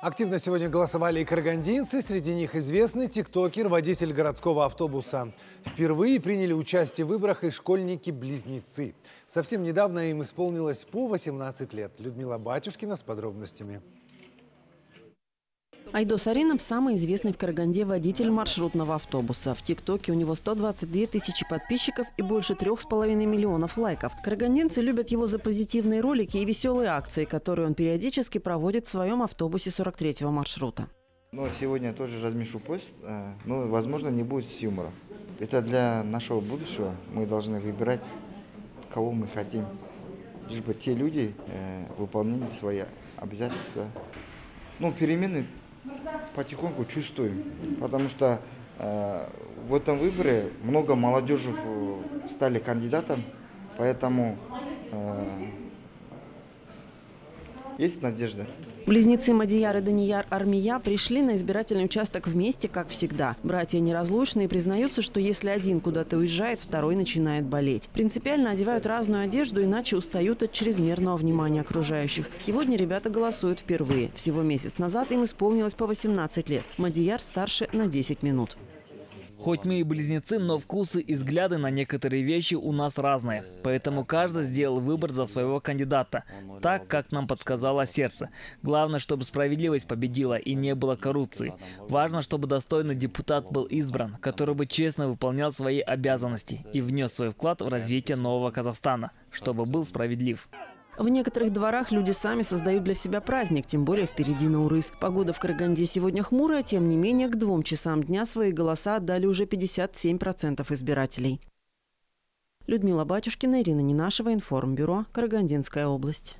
Активно сегодня голосовали и карагандинцы. Среди них известный тиктокер, водитель городского автобуса. Впервые приняли участие в выборах и школьники-близнецы. Совсем недавно им исполнилось по 18 лет. Людмила Батюшкина с подробностями. Айдос Аринов – самый известный в Караганде водитель маршрутного автобуса. В ТикТоке у него 122 тысячи подписчиков и больше трех с половиной миллионов лайков. Карагандинцы любят его за позитивные ролики и веселые акции, которые он периодически проводит в своем автобусе 43-го маршрута. Ну, сегодня тоже размешу пост, э, но, возможно, не будет с юмором. Это для нашего будущего. Мы должны выбирать, кого мы хотим. Лишь бы те люди э, выполнили свои обязательства. Ну, перемены потихоньку чувствуем, потому что э, в этом выборе много молодежи стали кандидатом, поэтому э, есть надежда. Близнецы Мадияр и Данияр Армия пришли на избирательный участок вместе, как всегда. Братья неразлучные признаются, что если один куда-то уезжает, второй начинает болеть. Принципиально одевают разную одежду, иначе устают от чрезмерного внимания окружающих. Сегодня ребята голосуют впервые. Всего месяц назад им исполнилось по 18 лет. Мадияр старше на 10 минут. Хоть мы и близнецы, но вкусы и взгляды на некоторые вещи у нас разные. Поэтому каждый сделал выбор за своего кандидата, так, как нам подсказало сердце. Главное, чтобы справедливость победила и не было коррупции. Важно, чтобы достойный депутат был избран, который бы честно выполнял свои обязанности и внес свой вклад в развитие нового Казахстана, чтобы был справедлив. В некоторых дворах люди сами создают для себя праздник, тем более впереди Наурыз. Погода в Караганде сегодня хмурая, тем не менее к двум часам дня свои голоса отдали уже 57% избирателей. Людмила Батюшкина, Ирина Нинашева, Информбюро, Карагандинская область.